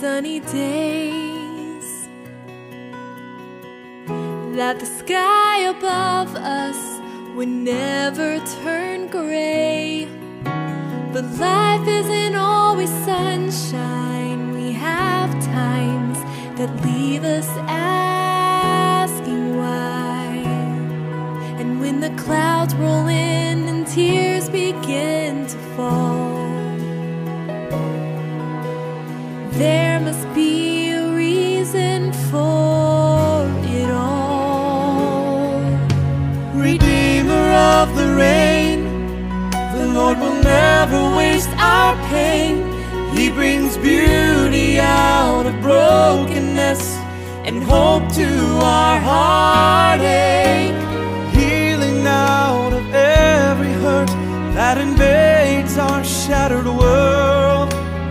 sunny days that the sky above us would never turn gray. But life isn't always sunshine. We have times that leave us asking why. And when the clouds roll in and tears begin to fall, there must be a reason for it all. Redeemer of the rain, the Lord will never waste our pain. He brings beauty out of brokenness and hope to our heartache. Healing out of every hurt that invades our shattered world.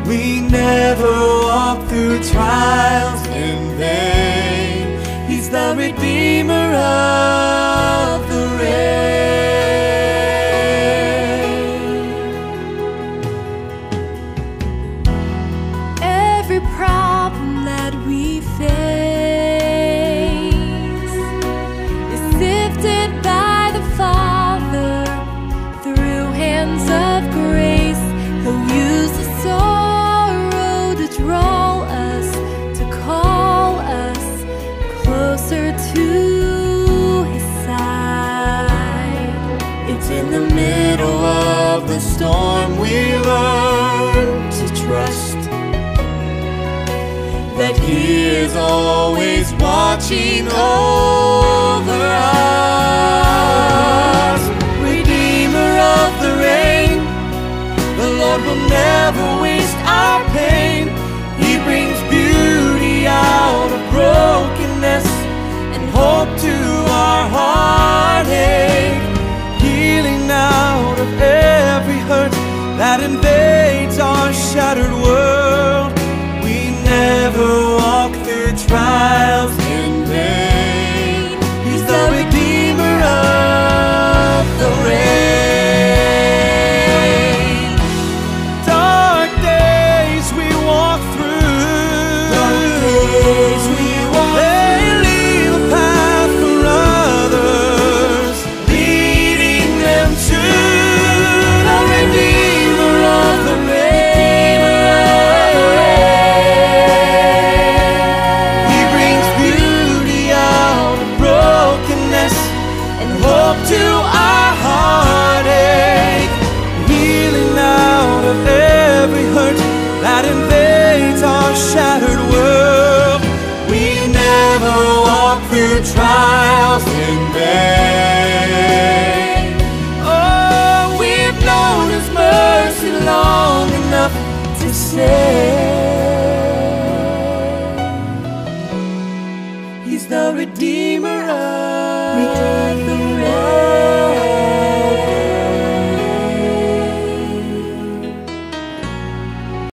We never walk through trials in vain. He's the Redeemer the middle of the storm we learn to trust that He is always watching over us. That invades our shattered world. We never walk through trials hope to our heartache, healing out of every hurt that invades our shattered world. We never walk through trials in vain. Oh, we've known His mercy long enough to say He's the Redeemer.